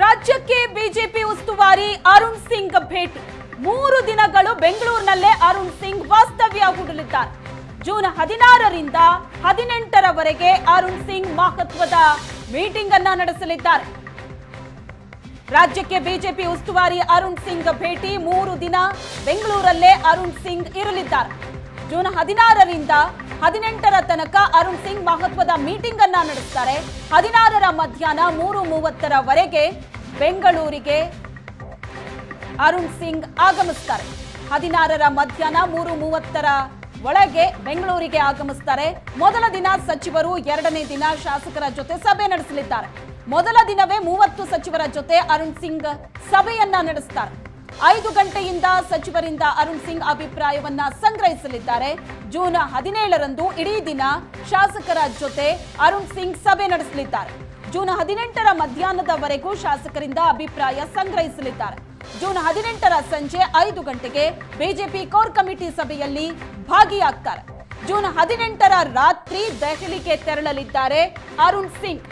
ರಾಜ್ಯಕ್ಕೆ ಬಿಜೆಪಿ ಉಸ್ತುವಾರಿ ಅರುಣ್ ಸಿಂಗ್ ಭೇಟಿ. ಮೂರು ದಿನಗಳು ಬೆಂಗಳೂರಿನಲ್ಲೇ ಅರುಣ್ ಸಿಂಗ್ ವಾಸ್ತವ್ಯ ಹೂಡಲಿದ್ದಾರೆ ಜೂನ್ ಹದಿನಾರರಿಂದ ಹದಿನೆಂಟರವರೆಗೆ ಅರುಣ್ ಸಿಂಗ್ ಮಹತ್ವದ ಮೀಟಿಂಗ್ ಅನ್ನ ನಡೆಸಲಿದ್ದಾರೆ. ರಾಜ್ಯಕ್ಕೆ ಬಿಜೆಪಿ ಉಸ್ತುವಾರಿ ಅರುಣ್ ಸಿಂಗ್ ಭೇಟಿ ಮೂರು ದಿನ ಬೆಂಗಳೂರಲ್ಲೇ ಅರುಣ್ ಸಿಂಗ್ ಇರಲಿದ್ದಾರೆ. ಜೂನ್ ಹದಿನಾರರಿಂದ ಹದಿನೆಂಟರ ತನಕ ಅರುಣ್ ಸಿಂಗ್ ಮಹತ್ವದ ಮೀಟಿಂಗ್ ಅನ್ನ ನಡೆಸ್ತಾರೆ. ಹದಿನಾರರ ಮಧ್ಯಾಹ್ನ ಮೂರು ಮೂವತ್ತರವರೆಗೆ ಬೆಂಗಳೂರಿಗೆ ಅರುಣ್ ಸಿಂಗ್ ಆಗಮಿಸ್ತಾರೆ. ಹದಿನಾರರ ಮಧ್ಯಾಹ್ನ ಮೂರು ಮೂವತ್ತರ ಒಳಗೆ ಬೆಂಗಳೂರಿಗೆ ಆಗಮಿಸ್ತಾರೆ. ಮೊದಲ ದಿನ ಸಚಿವರು ಎರಡನೇ ದಿನ ಶಾಸಕರ ಜೊತೆ ಸಭೆ ನಡೆಸಲಿದ್ದಾರೆ. ಮೊದಲ ದಿನವೇ ಮೂವತ್ತು ಸಚಿವರ ಜೊತೆ ಅರುಣ್ ಸಿಂಗ್ ಸಭೆಯನ್ನ ನಡೆಸ್ತಾರೆ. ಐದು ಗಂಟೆಯಿಂದ ಸಚಿವರಿಂದ ಅರುಣ್ ಸಿಂಗ್ ಅಭಿಪ್ರಾಯವನ್ನ ಸಂಗ್ರಹಿಸಲಿದ್ದಾರೆ. ಜೂನ್ ಹದಿನೇಳರಂದು ಇಡೀ ದಿನ ಶಾಸಕರ ಜೊತೆ ಅರುಣ್ ಸಿಂಗ್ ಸಭೆ ನಡೆಸಲಿದ್ದಾರೆ. ಜೂನ್ ಹದಿನೆಂಟರ ಮಧ್ಯಾಹ್ನದವರೆಗೂ ಶಾಸಕರಿಂದ ಅಭಿಪ್ರಾಯ ಸಂಗ್ರಹಿಸಲಿದ್ದಾರೆ. ಜೂನ್ ಹದಿನೆಂಟರ ಸಂಜೆ ಐದು ಗಂಟೆಗೆ ಬಿಜೆಪಿ ಕೋರ್ ಕಮಿಟಿ ಸಭೆಯಲ್ಲಿ ಭಾಗಿಯಾಗ್ತಾರೆ. ಜೂನ್ ಹದಿನೆಂಟರ ರಾತ್ರಿ ದೆಹಲಿಗೆ ತೆರಳಲಿದ್ದಾರೆ ಅರುಣ್ ಸಿಂಗ್.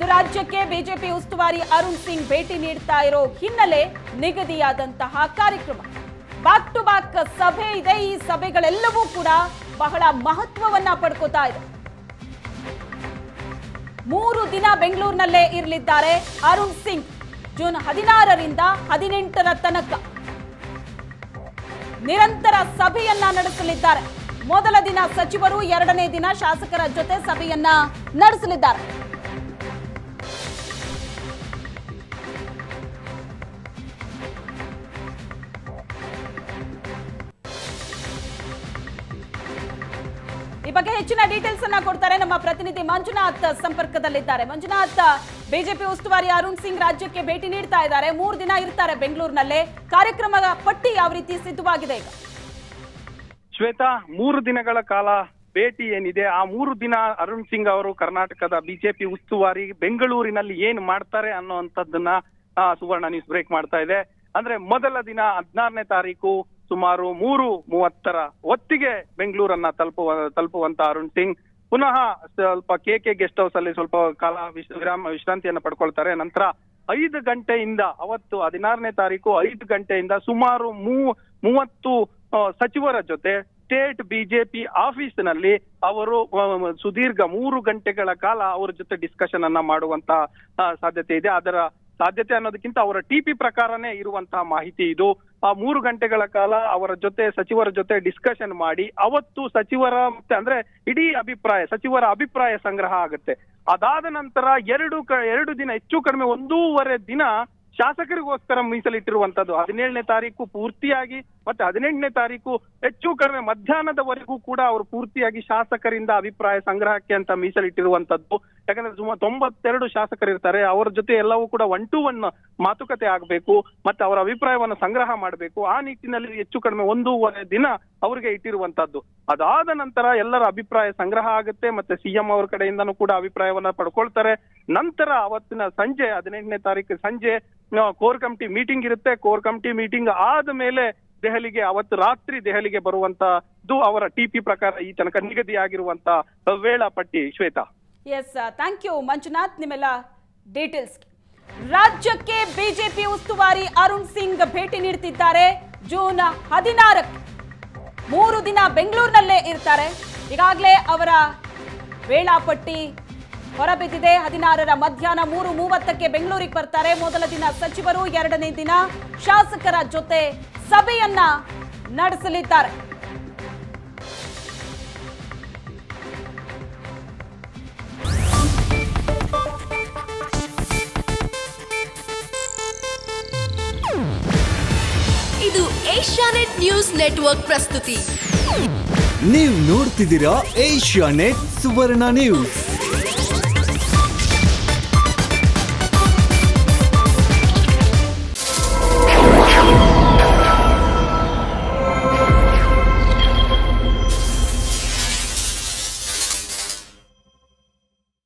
ಇದು ರಾಜ್ಯಕ್ಕೆ ಬಿಜೆಪಿ ಉಸ್ತುವಾರಿ ಅರುಣ್ ಸಿಂಗ್ ಭೇಟಿ ನೀಡ್ತಾ ಇರೋ ಹಿನ್ನೆಲೆ ನಿಗದಿಯಾದಂತಹ ಕಾರ್ಯಕ್ರಮ. ಬ್ಯಾಕ್ ಟು ಬ್ಯಾಕ್ ಸಭೆ ಇದೆ. ಈ ಸಭೆಗಳೆಲ್ಲವೂ ಕೂಡ ಬಹಳ ಮಹತ್ವವನ್ನ ಪಡ್ಕೋತಾ ಇದೆ. ಮೂರು ದಿನ ಬೆಂಗಳೂರಿನಲ್ಲೇ ಇರಲಿದ್ದಾರೆ ಅರುಣ್ ಸಿಂಗ್. ಜೂನ್ ಹದಿನಾರರಿಂದ ಹದಿನೆಂಟರ ತನಕ ನಿರಂತರ ಸಭೆಯನ್ನ ನಡೆಸಲಿದ್ದಾರೆ. ಮೊದಲ ದಿನ ಸಚಿವರು, ಎರಡನೇ ದಿನ ಶಾಸಕರ ಜೊತೆ ಸಭೆಯನ್ನ ನಡೆಸಲಿದ್ದಾರೆ. ಈ ಬಗ್ಗೆ ಹೆಚ್ಚಿನ ಡೀಟೇಲ್ಸ್ ಅನ್ನ ಕೊಡ್ತಾರೆ ನಮ್ಮ ಪ್ರತಿನಿಧಿ ಮಂಜುನಾಥ್ ಸಂಪರ್ಕದಲ್ಲಿದ್ದಾರೆ. ಮಂಜುನಾಥ್, ಬಿಜೆಪಿ ಉಸ್ತುವಾರಿ ಅರುಣ್ ಸಿಂಗ್ ರಾಜ್ಯಕ್ಕೆ ಭೇಟಿ ನೀಡ್ತಾ ಇದ್ದಾರೆ. ಮೂರು ದಿನ ಇರ್ತಾರೆ ಬೆಂಗಳೂರಿನಲ್ಲೇ. ಕಾರ್ಯಕ್ರಮದ ಪಟ್ಟಿ ಯಾವ ರೀತಿ ಸಿದ್ಧವಾಗಿದೆ ಈಗ? ಶ್ವೇತಾ, ಮೂರು ದಿನಗಳ ಕಾಲ ಭೇಟಿ ಏನಿದೆ? ಆ ಮೂರು ದಿನ ಅರುಣ್ ಸಿಂಗ್ ಅವರು ಕರ್ನಾಟಕದ ಬಿಜೆಪಿ ಉಸ್ತುವಾರಿ ಬೆಂಗಳೂರಿನಲ್ಲಿ ಏನ್ ಮಾಡ್ತಾರೆ ಅನ್ನುವಂಥದ್ದನ್ನ ಸುವರ್ಣ ನ್ಯೂಸ್ ಬ್ರೇಕ್ ಮಾಡ್ತಾ ಇದೆ. ಅಂದ್ರೆ ಮೊದಲ ದಿನ ಹದಿನಾರನೇ ತಾರೀಕು ಸುಮಾರು ಮೂರು ಮೂವತ್ತರ ಹೊತ್ತಿಗೆ ಬೆಂಗಳೂರನ್ನ ತಲುಪುವ, ತಲುಪುವಂತ ಅರುಣ್ ಸಿಂಗ್. ಪುನಃ ಸ್ವಲ್ಪ ಕೆ ಕೆ ಗೆಸ್ಟ್ ಹೌಸ್ ಅಲ್ಲಿ ಸ್ವಲ್ಪ ಕಾಲ ವಿಶ್ರಾಮ ವಿಶ್ರಾಂತಿಯನ್ನ ಪಡ್ಕೊಳ್ತಾರೆ. ನಂತರ ಐದು ಗಂಟೆಯಿಂದ ಅವತ್ತು ಹದಿನಾರನೇ ತಾರೀಕು ಐದು ಗಂಟೆಯಿಂದ ಸುಮಾರು ಮೂವತ್ತು ಸಚಿವರ ಜೊತೆ ಸ್ಟೇಟ್ ಬಿಜೆಪಿ ಆಫೀಸ್ನಲ್ಲಿ ಅವರು ಸುದೀರ್ಘ ಮೂರು ಗಂಟೆಗಳ ಕಾಲ ಅವರ ಜೊತೆ ಡಿಸ್ಕಷನ್ ಅನ್ನ ಮಾಡುವಂತ ಸಾಧ್ಯತೆ ಇದೆ. ಅದರ ಸಾಧ್ಯತೆ ಅನ್ನೋದಕ್ಕಿಂತ ಅವರ ಟಿಪಿ ಪ್ರಕಾರನೇ ಇರುವಂತಹ ಮಾಹಿತಿ ಇದು. ಮೂರು ಗಂಟೆಗಳ ಕಾಲ ಅವರ ಜೊತೆ ಸಚಿವರ ಜೊತೆ ಡಿಸ್ಕಷನ್ ಮಾಡಿ, ಅವತ್ತು ಸಚಿವರ ಮತ್ತೆ ಅಂದ್ರೆ ಇಡೀ ಅಭಿಪ್ರಾಯ, ಸಚಿವರ ಅಭಿಪ್ರಾಯ ಸಂಗ್ರಹ ಆಗುತ್ತೆ. ಅದಾದ ನಂತರ ಎರಡು ಎರಡು ದಿನ, ಹೆಚ್ಚು ಕಡಿಮೆ ಒಂದೂವರೆ ದಿನ ಶಾಸಕರಿಗೋಸ್ಕರ ಮೀಸಲಿಟ್ಟಿರುವಂತದ್ದು ಹದಿನೇಳನೇ ತಾರೀಕು ಪೂರ್ತಿಯಾಗಿ ಮತ್ತೆ ಹದಿನೆಂಟನೇ ತಾರೀಕು ಹೆಚ್ಚು ಕಡಿಮೆ ಮಧ್ಯಾಹ್ನದವರೆಗೂ ಕೂಡ ಅವರು ಪೂರ್ತಿಯಾಗಿ ಶಾಸಕರಿಂದ ಅಭಿಪ್ರಾಯ ಸಂಗ್ರಹಕ್ಕೆ ಅಂತ ಮೀಸಲಿಟ್ಟಿರುವಂತದ್ದು. ಯಾಕಂದ್ರೆ ಸುಮಾರು ತೊಂಬತ್ತೆರಡು ಶಾಸಕರಿರ್ತಾರೆ ಅವರ ಜೊತೆ ಎಲ್ಲವೂ ಕೂಡ ಒನ್ ಟು ಒನ್ ಮಾತುಕತೆ ಆಗಬೇಕು ಮತ್ತೆ ಅವರ ಅಭಿಪ್ರಾಯವನ್ನು ಸಂಗ್ರಹ ಮಾಡಬೇಕು. ಆ ನಿಟ್ಟಿನಲ್ಲಿ ಹೆಚ್ಚು ಕಡಿಮೆ ಒಂದೂವರೆ ದಿನ ಅವರಿಗೆ ಇಟ್ಟಿರುವಂತದ್ದು. ಅದಾದ ನಂತರ ಎಲ್ಲರ ಅಭಿಪ್ರಾಯ ಸಂಗ್ರಹ ಆಗುತ್ತೆ ಮತ್ತೆ ಸಿಎಂ ಅವರ ಕಡೆಯಿಂದನೂ ಕೂಡ ಅಭಿಪ್ರಾಯವನ್ನ ಪಡ್ಕೊಳ್ತಾರೆ. ನಂತರ ಅವತ್ತಿನ ಸಂಜೆ ಹದಿನೆಂಟನೇ ತಾರೀಕು ಸಂಜೆ ಕೋರ್ ಕಮಿಟಿ ಮೀಟಿಂಗ್ ಇರುತ್ತೆ. ಕೋರ್ ಕಮಿಟಿ ಮೀಟಿಂಗ್ ಆದ ಮೇಲೆ ದೆಹಲಿಗೆ ಅವತ್ತು ರಾತ್ರಿ ದೆಹಲಿಗೆ ಬರುವಂತದ್ದು ಅವರ ಟಿಪಿ ಪ್ರಕಾರ ಈ ತನಕ ನಿಗದಿಯಾಗಿರುವಂತ ವೇಳಾಪಟ್ಟಿ Shweta. Yes thank you Manjunath. ನಿಮ್ಮೆಲ್ಲ ಡೀಟೇಲ್ಸ್ ರಾಜ್ಯಕ್ಕೆ ಬಿಜೆಪಿ ಉಸ್ತುವಾರಿ ಅರುಣ್ ಸಿಂಗ್ ಭೇಟಿ ನೀಡುತ್ತಿದ್ದಾರೆ ಜೂನ್ ಹದಿನಾರಕ್ಕೆ. ಮೂರು ದಿನ ಬೆಂಗಳೂರಿನಲ್ಲೇ ಇರ್ತಾರೆ. ಈಗಾಗಲೇ ಅವರ ವೇಳಾಪಟ್ಟಿ ಹೊರಬಿದ್ದಿದೆ. ಹದಿನಾರರ ಮಧ್ಯಾಹ್ನ ಮೂರು ಮೂವತ್ತಕ್ಕೆ ಬೆಂಗಳೂರಿಗೆ ಬರ್ತಾರೆ. ಮೊದಲ ದಿನ ಸಚಿವರು ಎರಡನೇ ದಿನ ಶಾಸಕರ ಜೊತೆ ಸಭೆಯನ್ನ ನಡೆಸಲಿದ್ದಾರೆ. ಇದು ಏಷ್ಯಾನೆಟ್ ನ್ಯೂಸ್ ನೆಟ್ವರ್ಕ್ ಪ್ರಸ್ತುತಿ. ನೀವು ನೋಡ್ತಿದ್ದೀರಾ ಏಷ್ಯಾ ನೆಟ್ ಸುವರ್ಣ ನ್ಯೂಸ್.